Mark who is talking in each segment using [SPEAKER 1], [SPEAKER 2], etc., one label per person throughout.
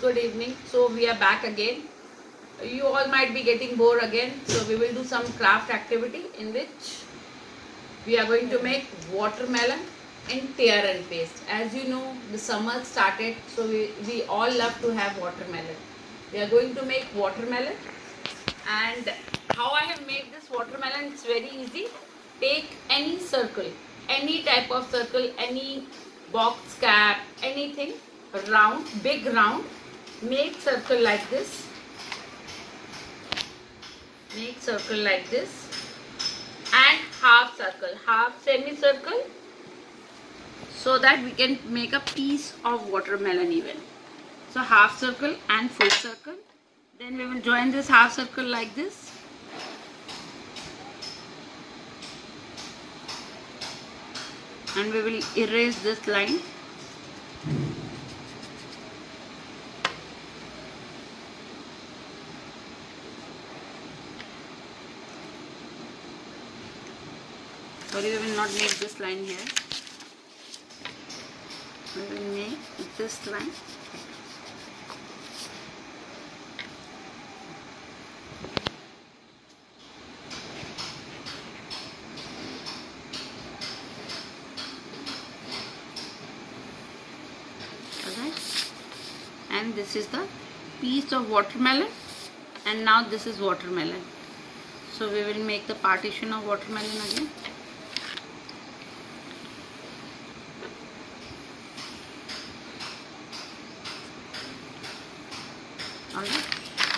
[SPEAKER 1] good evening. So we are back again. You all might be getting bored again. So we will do some craft activity in which we are going to make watermelon in tear and paste. As you know, the summer started, so we, we all love to have watermelon. We are going to make watermelon and how I have made this watermelon, it's very easy. Take any circle, any type of circle, any box cap, anything round, big round, make circle like this. Make circle like this and half circle, half semicircle so that we can make a piece of watermelon even. So half circle and full circle. Then we will join this half circle like this. And we will erase this line. Sorry, we will not make this line here. We will make this line. And this is the piece of watermelon. And now this is watermelon. So we will make the partition of watermelon again.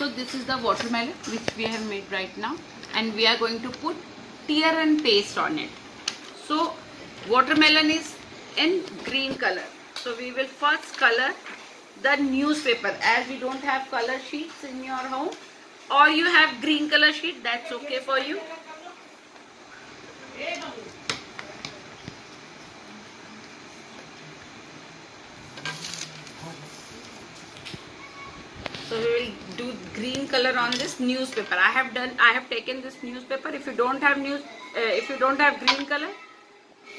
[SPEAKER 1] So this is the watermelon which we have made right now and we are going to put tear and paste on it. So watermelon is in green color. So we will first color the newspaper as we don't have color sheets in your home or you have green color sheet that's okay for you. so we will do green color on this newspaper. I have done i have taken this newspaper. If you don't have news uh, if you don't have green color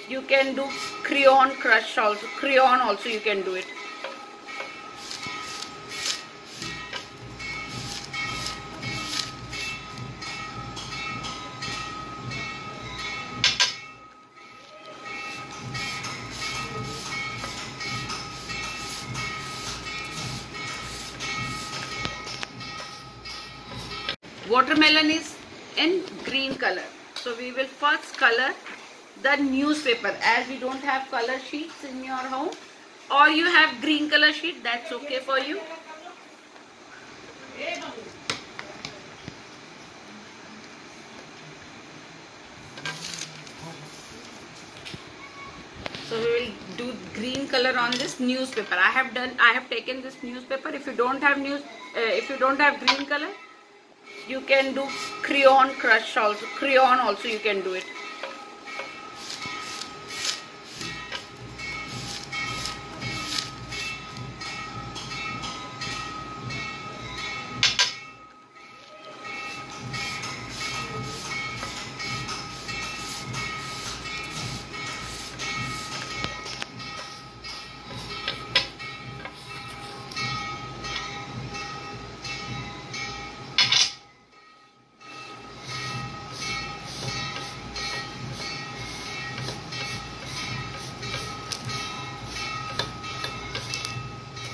[SPEAKER 1] you can do crayon crush also crayon also you can do it watermelon is in green color. So we will first color the newspaper. As we don't have color sheets in your home or you have green color sheet that's okay for you. So we will do green color on this newspaper. I have done i have taken this newspaper. If you don't have news uh, if you don't have green color you can do crayon crush also. Crayon also you can do it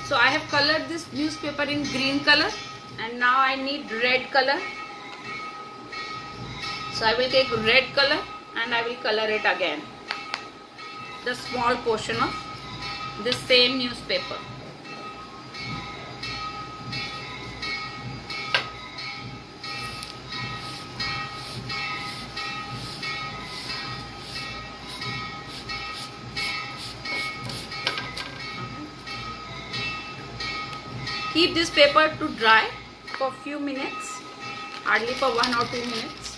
[SPEAKER 1] so I have colored this newspaper in green color and now I need red color. So I will take red color and I will color it again. The small portion of the same newspaper keep this paper to dry for a few minutes hardly for one or two minutes.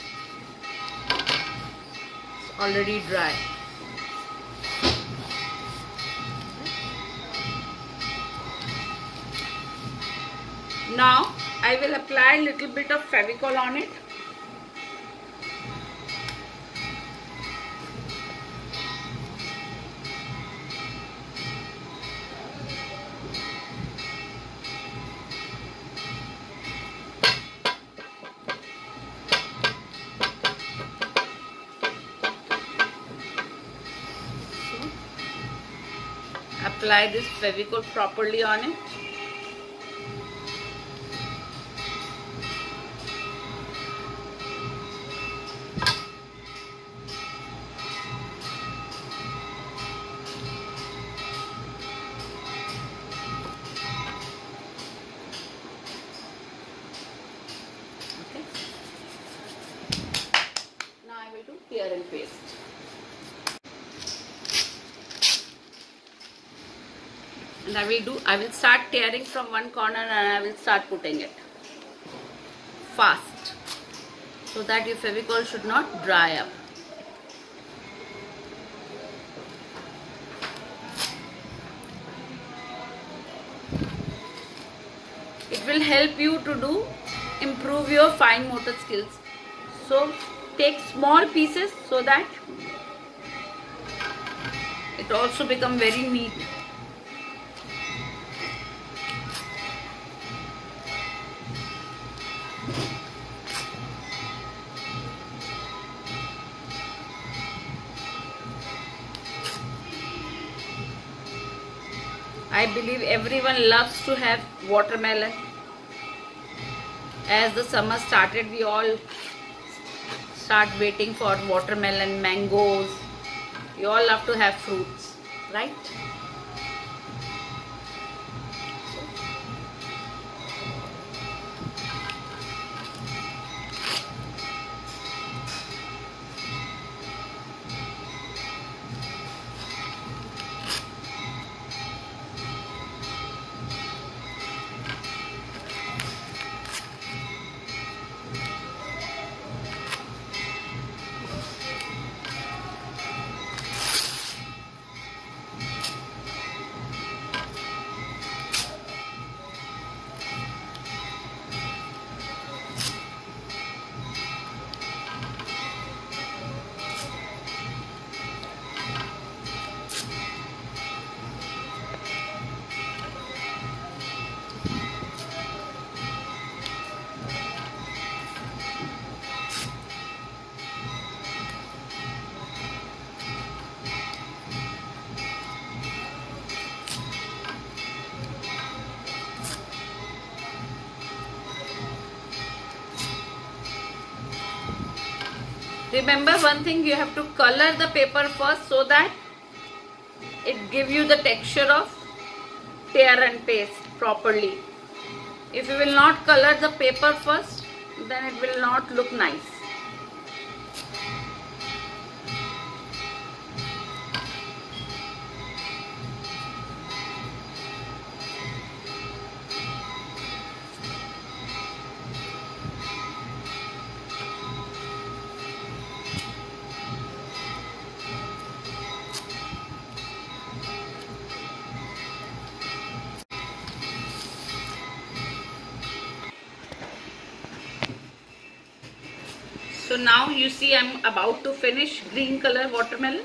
[SPEAKER 1] It's already dry. Now I will apply a little bit of Fevicol on it apply this Fevicol properly on it. And I will do I will start tearing from one corner and I will start putting it. Fast. So that your Fevicol should not dry up. It will help you to do improve your fine motor skills. So take small pieces so that it also become very neat I believe everyone loves to have watermelon. As the summer started, we all start waiting for watermelon, mangoes. We all love to have fruits, right? Remember one thing you have to color the paper first so that it give you the texture of tear and paste properly. If you will not color the paper first then it will not look nice So now you see I'm about to finish green color watermelon.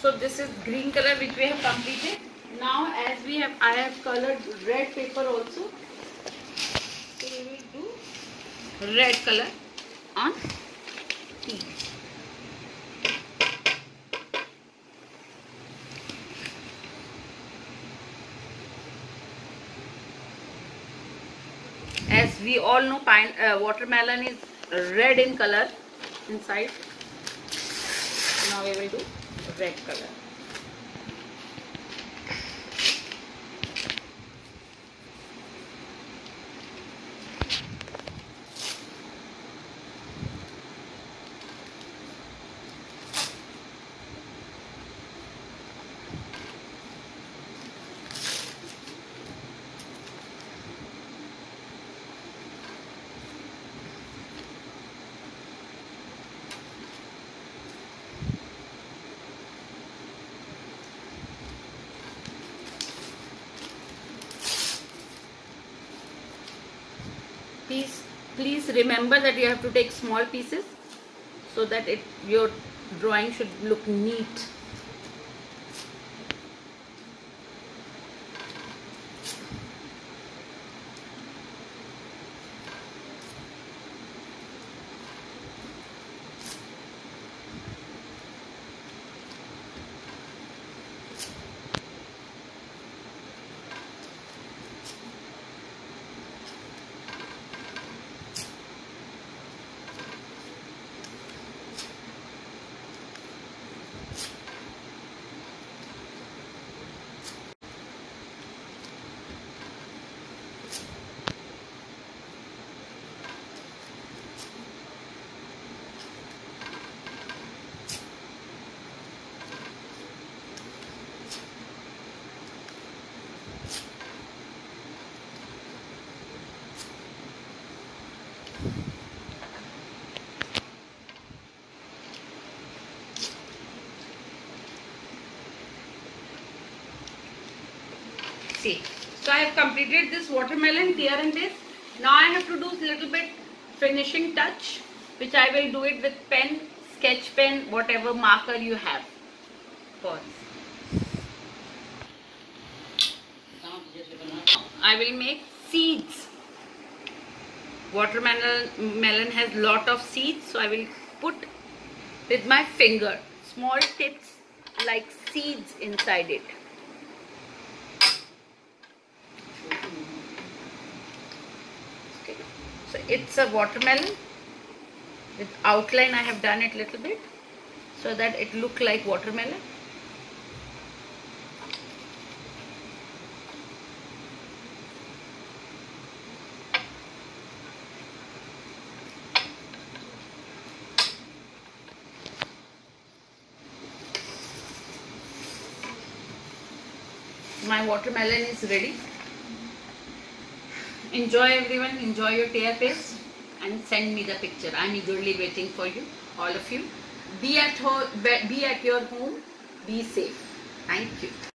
[SPEAKER 1] So this is green color which we have completed. Now as we have, I have colored red paper also. So we will do red color on. As we all know, pine, uh, watermelon is red in color inside. Now we will do red color. Please please remember that you have to take small pieces so that it your drawing should look neat see so i have completed this watermelon here and this now i have to do a little bit finishing touch which i will do it with pen sketch pen whatever marker you have. Pause. I will make seeds. Watermelon melon has lot of seeds so i will put with my finger small tips like seeds inside it So it's a watermelon with outline I have done it little bit so that it look like watermelon. My watermelon is ready enjoy everyone. Enjoy your paste and send me the picture. I'm eagerly waiting for you all of you. Be at home be at your home. Be safe. Thank you